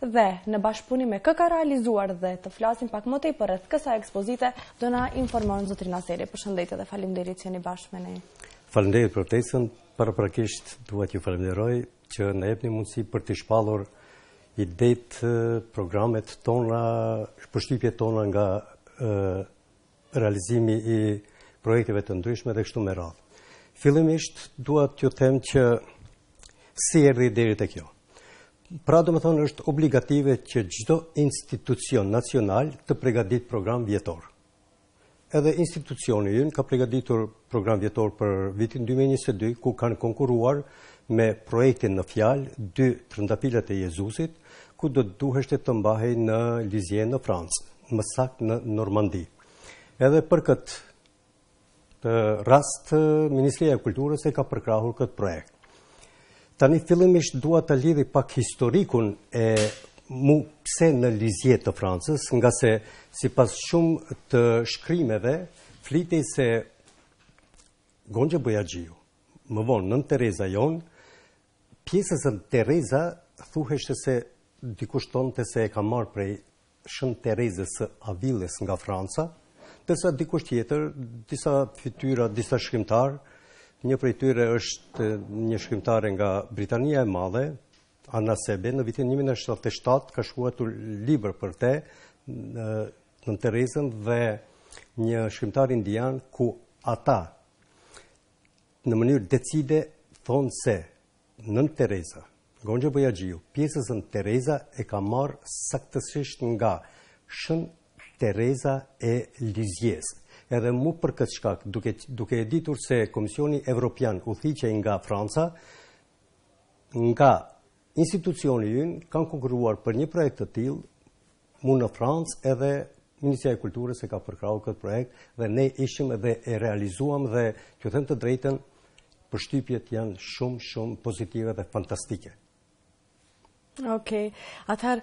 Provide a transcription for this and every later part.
dhe në bashkëpunim me kë ka realizuar dhe të flasim pak më tepër përreth kësaj ekspozite, do na informon zotëri Naseri. Përshëndetje dhe faleminderit që jeni bashkë me ne. Faleminderit për ftesën. Paraprakisht dua t'ju falenderoj që na jepni mundësi për të shpallur idetë, programet tona, përshtypjet tona nga realizimi i projekteve të ndryshme dhe kështu me radhë. Fillimisht, dua t'ju them që si erdhi deri te kjo. Pra domethënë është obligative që çdo institucion nacional të pregadit program vjetor. Edhe institucioni ynë ka pregaditur program vjetor për vitin 2022, ku kanë konkuruar me projektin në fjalë dy trëndafilat e Jezusit, ku do të duheshte të mbahej në Lizje në Francë, më saktë në Normandi. Edhe për këtë rast, Ministria e Kulturës e ka përkrahur këtë projekt. Tani fillimisht dua ta lidhi pak historikun e mu pse në Lizje të Francës, ngase sipas shumë të shkrimeve, flitej se Gonxhe Bojaxhiu, më vonë Nënë Tereza jonë, pjesëzën Tereza thuheshte se dikush thonte se e ka marrë prej Shën Terezës së Avilës nga Franca, ndërsa dikush tjetër, disa fytyra, disa shkrimtarë, një prej tyre është një shkrimtare nga Britania e Madhe, Anna Sebe, në vitin 1977 ka shkruajtur libër për të, Nënë Terezën dhe një shkrimtar indian ku ata në mënyrë decide thonë se Nënë Tereza, Gonxha Bojaxhiu, pjesëzën Tereza e ka marrë saktësisht nga Shën Tereza e Lizjes. Edhe mu për këtë shkak, duke, duke e ditur se Komisioni Evropian udhëhiqej nga Franca, nga institucioni ynë kanë konkuruar për një projekt të tillë Mu në Francë edhe Ministria e Kulturës e ka përkrahu këtë projekt dhe ne ishim dhe e realizuam dhe t'ju them të drejtën, përshtypjet janë shumë, shumë pozitive dhe fantastike. Ok, atëherë,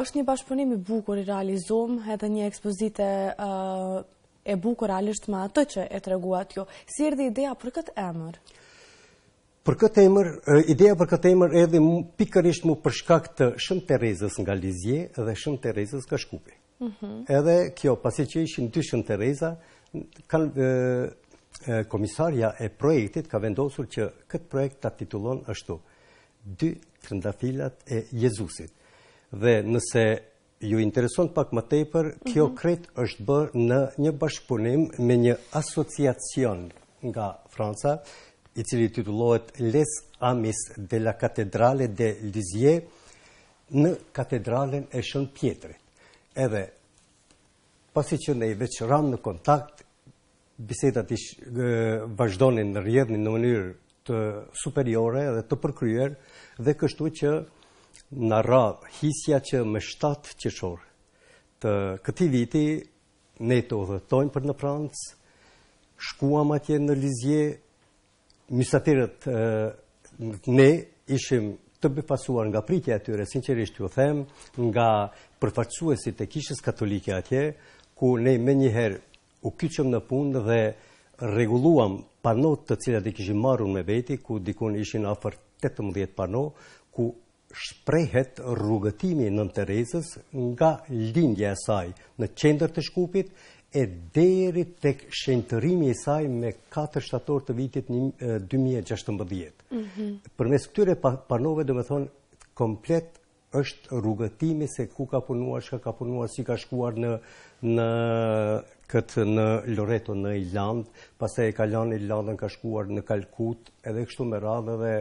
është një bashkëpunim i bukur i realizum edhe një ekspozitë e bukur realisht me atë që e treguat ju. Si erdhi ideja për këtë emër? Për këtë emër, ideja për këtë emër erdhi pikërisht mu për shkak të Shën Terezës nga Lizje dhe Shën Terezës nga Shkupi. Mhm. Edhe kjo, pasi që ishin dy Shën Tereza, kanë komisarja e projektit ka vendosur që këtë projekt ta titullon ashtu dy trëndafilat e Jezusit. Dhe nëse Ju intereson pak më tepër, kjo krejt është bërë në një bashkëpunim me një asociacion nga Franca, i cili titullohet Les Amis de la Cathédrale de Lisieux, në Katedralen e Shën Pjetrit. Edhe pasi që ne i veç ramë në kontakt, Bisedat ish vazhdonin, rrjedhnin në mënyrë të superiore dhe të përkryer dhe kështu që na ra hisja që me 7 qershor të këtij viti ne të udhëtojmë për në Francë, shkuam atje në Lizje, mysafirët ne ishim të befasuar nga pritja e tyre, sinqerisht ju them, nga përfaqësuesit e kishës katolike atje, ku ne menjëherë U kyçëm në punë dhe rregulluam panot të cilat i kishim marrur me veti, ku dikun ishin afër tetëmbëdhjetë pano, ku shprehet rrugëtimi i Nënë Terezës nga lindja e saj në qendër të Shkupit e deri tek shenjtërimi i saj me 4 shtator të vitit 2016. Mhm. Përmes këtyre panove, domethënë komplet është rrugëtimi se ku ka punuar, çka ka punuar, si ka shkuar në në këtë në Loreto në Irlandë, pastaj e ka lënë Irlandën, ka shkuar në Kalkutë, edhe kështu me radhë dhe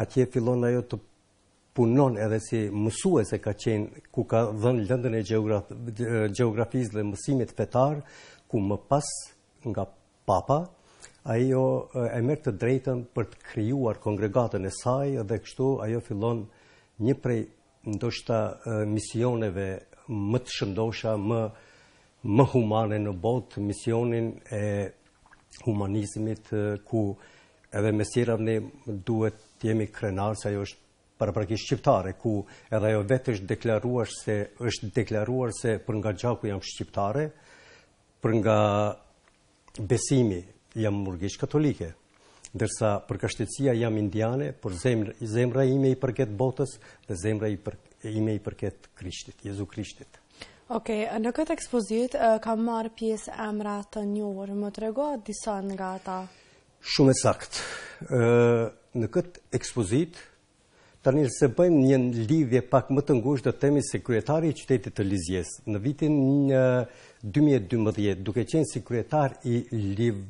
atje fillon ajo të punon edhe si mësuese ka qenë ku ka dhënë lëndën e gjeografisë dhe mësimit fetar, ku më pas nga Papa, ajo e merr të drejtën për të krijuar kongregatën e saj dhe kështu ajo fillon një prej ndoshta misioneve më të shëndosha, më më humane në botë, misionin e humanizmit ku edhe me siguri ne duhet të jemi krenarë se ajo është paraprakisht shqiptare, ku edhe ajo vetë është deklaruar se, është deklaruar se për nga gjaku jam shqiptare, Për nga besimi jam murgeshë katolike, ndërsa për kah shtetësia jam indiane, por zemra ime i përket botës dhe zemra ime i përket Krishtit, Jezu Krishtit. Ok, në këtë ekspozitë kanë marrë pjesë emra të njohur, më trego disa nga ta? Shumë e saktë. Në këtë ekspozitë Tani nëse bëjmë një lidhje pak më të ngushtë do të themi se kryetari i qytetit të Lizjes në vitin 2012, duke qenë si kryetar i Liv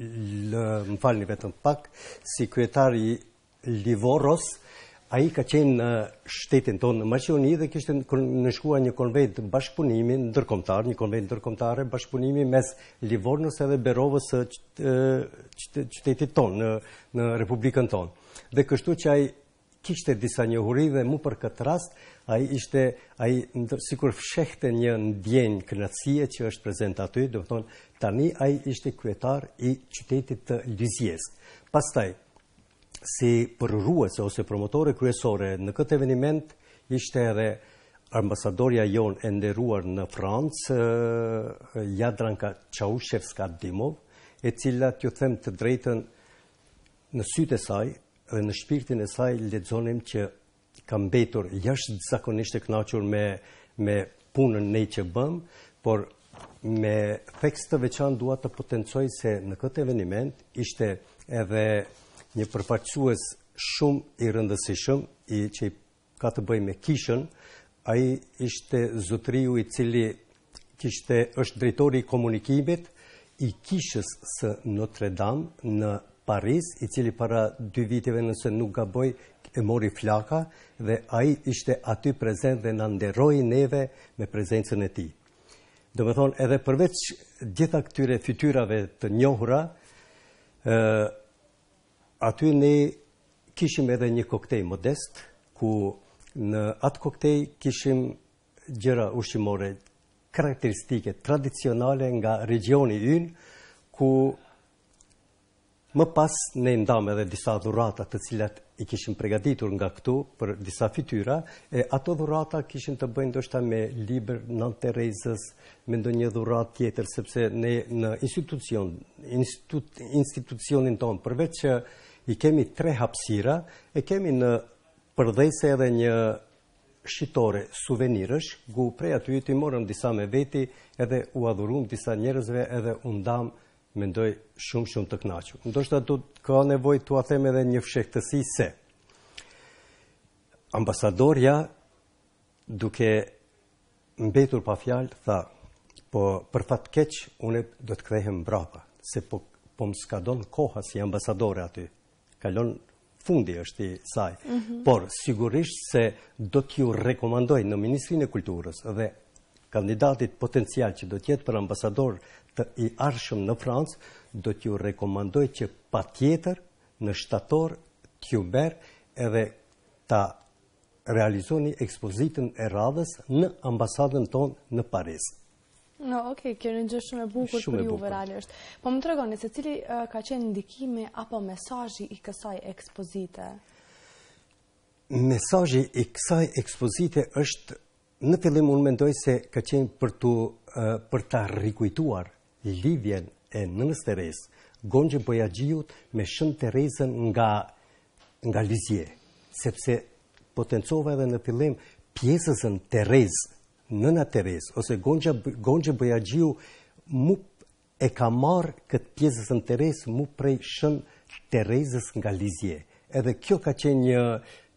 më falni vetëm pak, si kryetar i Livaros, ai ka qenë në shtetin tonë në Maqedoni dhe kishte nënshkruar një konventë bashkëpunimi ndërkombëtar, një konventë ndërkombëtare bashkëpunimi mes Livaros edhe Berovës qytetit tonë në Republikën tonë. Dhe kështu që ai kishte disa njohuri dhe mu për këtë rast, ai ishte, ai sikur fshehte një ndjenjë kënaqësie që është prezent aty, domethonë tani ai ishte kryetar i qytetit të Lizjes. Pastaj si përruese ose promotore kryesore në këtë eveniment ishte edhe ambasadorja jonë e nderuar në Francë, Jadranka Çaushevska Dimov, e cila t'ju them të drejtën Në sytë e saj dhe në shpirtin e saj lexonim që ka mbetur jashtëzakonisht e kënaqur me me punën ne që bëmë, por me theks të veçantë dua të potencoj se në këtë eveniment ishte edhe një përfaqësues shumë i rëndësishëm që i ka të bëjë me kishën, ai ishte zotëriu i cili kishte është drejtori i komunikimit i kishës së Notre Dame në Paris, i cili para dy viteve nëse nuk gaboj e mori flaka dhe ai ishte aty prezent dhe na nderoi neve me prezencën e tij. Domethonë edhe përveç gjitha këtyre fytyrave të njohura, ë Aty ne kishim edhe një koktej modest, ku në atë koktej kishim gjëra ushqimore karakteristike, tradicionale nga regioni ynë, ku më pas ne ndamë edhe disa dhurata të cilat i kishim pregaditur nga këtu për disa fytyra, e ato dhurata kishin të bëjnë ndoshta me libër Nënë Terezës, me ndonjë dhuratë tjetër sepse ne në institucion, institut, institucionin ton përveç që i kemi tre hapësira, e kemi në përdhese edhe një shitore suvenirësh, ku prej aty i morëm disa me veti edhe ua dhurum disa njerëzve edhe u ndamë mendoj shumë shumë të kënaqur. Ndoshta do të ka nevojë t'ua them edhe një fshehtësi se ambasadorja duke mbetur pa fjalë, tha, po për fat keq unë do të kthehem mbrapa, se po po më skadon koha si ambasadore aty. Kalon fundi është i saj. Mm -hmm. Por sigurisht se do t'ju rekomandoj në Ministrinë e Kulturës dhe kandidatit potencial që do të jetë për ambasador të ardhshëm në Francë, do t'ju rekomandoj që patjetër në shtator t'ju mbërrijë edhe ta realizoni ekspozitën e radhës në ambasadën tonë në Paris. No, ok, kjo një gjë shumë e bukur shumë për juve realisht. Po më tregoni se cili ka qenë ndikimi apo mesazhi i kësaj ekspozite? Mesazhi i kësaj ekspozite është Në fillim unë mendoj se ka qenë për të për ta rikujtuar lidhjen e Nënës Terezë, Gonxhe Bojaxhiut me Shën Terezën nga nga Lizje, sepse potencova edhe në fillim pjesëzën Terezë, Nëna Terezë ose Gonxha Gonxhe Bojaxhiu mu E ka marrë këtë pjesëzën Terezë mu prej Shën Terezës nga Lizje. Edhe kjo ka qenë një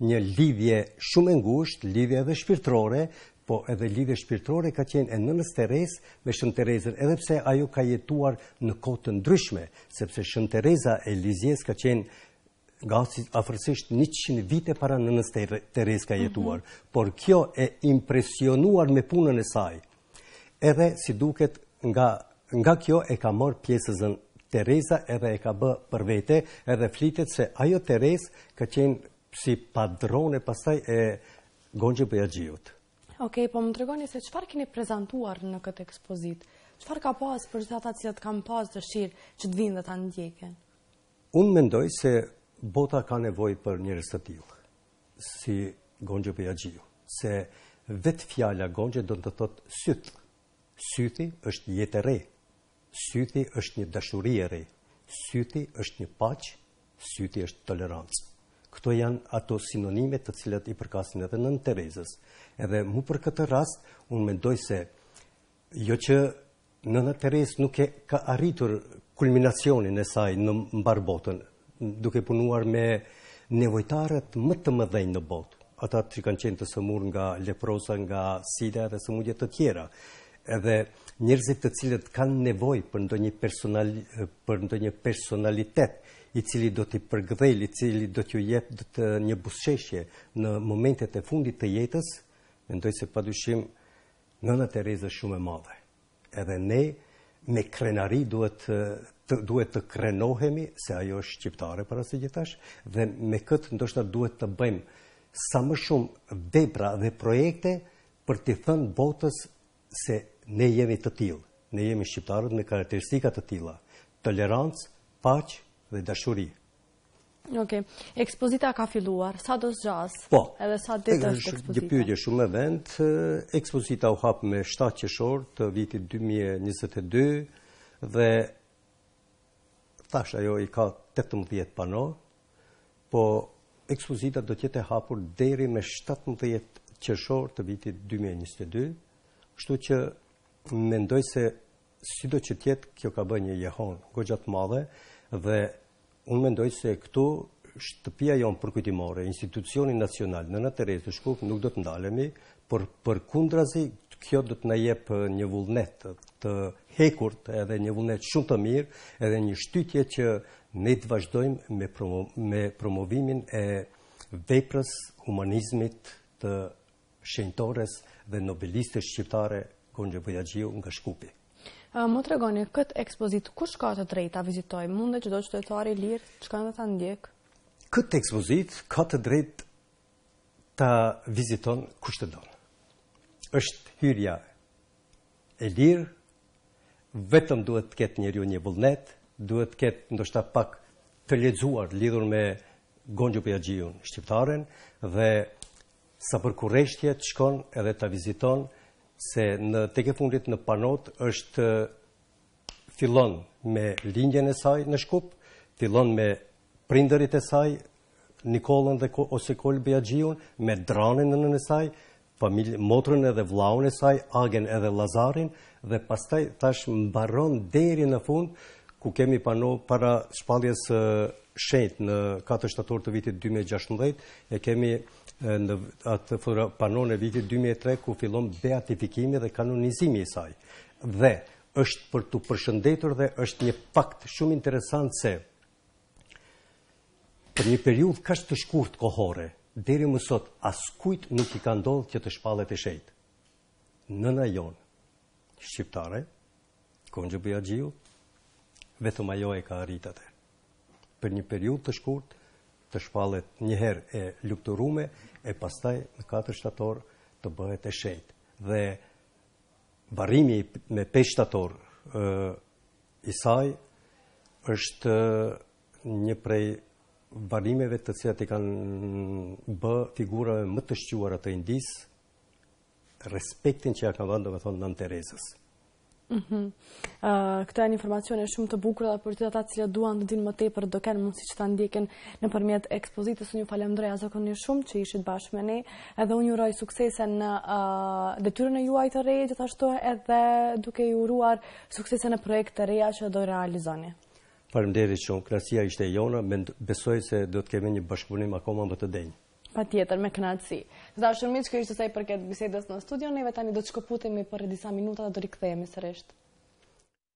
një lidhje shumë e ngushtë, lidhje edhe shpirtërore, po edhe lidhje shpirtërore ka qenë e nënës Terezë me Shën Terezën, edhe pse ajo ka jetuar në kohë të ndryshme, sepse Shën Tereza e Lizjes ka qenë gati afërsisht 100 vite para Nënës Terezë ka mhm. jetuar, por kjo e impresionuar me punën e saj, edhe si duket nga kjo e ka marrë pjesëzën Tereza edhe e ka bë për vete, edhe flitet se ajo Terezë ka qenë si padrone pastaj e Gonxhe Bojaxhiut. Okej, po më tregoni se çfarë keni prezantuar në këtë ekspozitë? Çfarë ka pas për gjithë ata cilët kanë pas dëshirë që të vijnë dhe ta ndjekin? Unë mendoj se bota ka nevojë për njerëz të tillë si Gonxhe Bojaxhiu, se vetë fjala Gonxhe do të thotë syth. Sythi është jetë e re. Sythi është një dashuri e re. Sythi është një paqe, sythi është tolerancë. Këto janë ato sinonime të cilat i përkasin edhe Nënë Terezës. Edhe mu për këtë rast, unë mendoj se Jo që Nëna Terezë nuk e ka arritur kulminacionin e saj në mbarë botën, duke punuar me nevojtarët më të mëdhenj në botë, ata që kanë qenë të sëmurë nga leproza, nga sida dhe sëmundje të tjera. Edhe njerëzit të cilët kanë nevojë për ndonjë personal për ndonjë personalitet i cili do t'i përkëdhelë, i cili do t'ju jep do të një buzëqeshje në momentet e fundit të jetës, mendoj se padyshim Nëna Terezë është shumë e madhe. Edhe ne me krenari duhet të duhet të krenohemi se ajo është shqiptare para së gjithash dhe me këtë ndoshta duhet të bëjmë sa më shumë vepra dhe projekte për t'i thënë botës se ne jemi të tillë, ne jemi shqiptarët me karakteristika të tilla, tolerancë, paqe dhe dashuri. Ok, ekspozita ka filluar, sa do zgjasë? Po, edhe sa ditë është ekspozita? Një pyetje shumë me vend, ekspozita u hap me 7 qershor të vitit 2022 dhe thashë ajo i ka 18 pano, po ekspozita do të jetë e hapur deri me 17 qershor të vitit 2022, kështu që mendoj se Sido që të jetë, kjo ka bërë një jehonë goxha të madhe dhe unë mendoj se këtu shtëpia jonë përkujtimore, institucioni nacional, në Nëna Terezë të Shkup, nuk do të ndalemi, por përkundrazi, kjo do të na jep një vullnet të hekurt edhe një vullnet shumë të mirë, edhe një shtytje që ne të vazhdojmë me, promo, me promovimin e veprës humanizmit të shenjtores dhe nobelistes shqiptare Gonxhe Bojaxhiu nga Shkupi. Më tregoni, këtë ekspozitë kush ka të drejtë ta vizitojë? Mundet çdo qytetar i lirë të shkon dhe ta ndjek? Këtë ekspozitë ka të drejtë ta viziton kush të don. Është hyrja e lirë, vetëm duhet të ketë njeriu një vullnet, duhet të ketë ndoshta pak të lexuar lidhur me Gonxhe Bojaxhiun, shqiptaren dhe Sa për kureshtje të shkon edhe ta viziton se në tek e fundit në panot është fillon me lindjen e saj në Shkup, fillon me prindërit e saj Nikollën dhe ose Kolë Bojaxhiun me Dranen, nënën e saj, familjen motrën edhe vëllaun e saj Agen edhe Lazarin dhe pastaj thash mbaron deri në fund ku kemi pano para shpalljes së shenjtë në katër shtator të vitit dy mijë e gjashtëmbëdhjetë e kemi në atë panon e vitit dy mijë e tre ku fillon beatifikimi dhe kanonizimi i saj. Dhe është për t'u përshëndetur dhe është një fakt shumë interesant se për një periudhë kaq të shkurt kohore, deri më sot askujt nuk i ka ndodhur që të shpallet e shenjtë. Nëna jonë shqiptare Gonxhe Bojaxhiu, vetëm ajo e ka arrit atë. Për një periudhë të shkurt të shpallet një herë e lumturume e pastaj në 4 shtator të bëhet e shenjtë. Dhe varrimi me 5 shtator ë i saj është një prej varrimeve të cilat i kanë bë figurave më të shquara të Indisë respektin që ja kanë dhënë domethënë Nën Terezës. Mhm. Ëh, këto janë informacione shumë të bukura për ata të cilët duan të dinë më tepër, do kanë mundësi ta ndjekin nëpërmjet ekspozitës. Unë ju falënderoj jashtëzakonisht shumë që ishit bashkë me ne, edhe unë ju uroj suksese në ëh detyrën e juaj të re, gjithashtu edhe duke ju uruar suksese në projekte të reja që do realizoni. Faleminderit shumë. Kënaqësia ishte e jona, besoj se do të kemi një bashkëpunim akoma më të denjë. Patjetër, me kënaqësi. Të dashur miq, kjo ishte sa i përket bisedës në studio. Neve tani do të shkëputemi për disa minuta dhe do rikthehemi sërish.